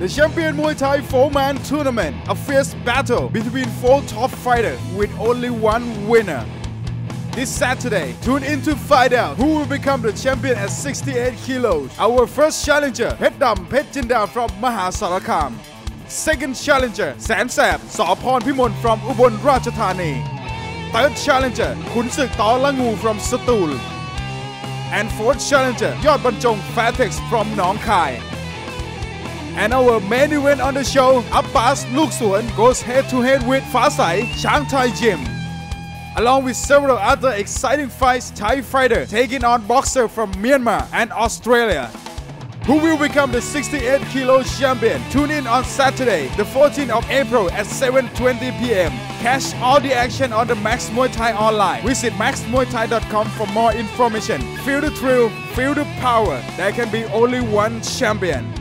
The Champion Muay Thai four-man tournament, a fierce battle between four top fighters with only one winner. This Saturday, tune in to find out who will become the champion at 68 kilos. Our first challenger, Petchdam Petchjinda from Maha Sarakham. Second challenger, Sansab Sor.Pornpimon from Ubon Ratchathani. Third challenger, Kunsuek Tor.Langu from Satul. And fourth challenger, Yod Banjong Fatex from Nong Khai. And our main event on the show, Abbas Looksuan goes head to head with Fasai Chang Thai Gym. Along with several other exciting fights, Thai fighter taking on boxer from Myanmar and Australia. Who will become the 68 kilo champion? Tune in on Saturday, the 14th of April at 7:20 p.m. Catch all the action on the Max Muay Thai online. Visit maxmuaythai.com for more information. Feel the thrill, feel the power. There can be only one champion.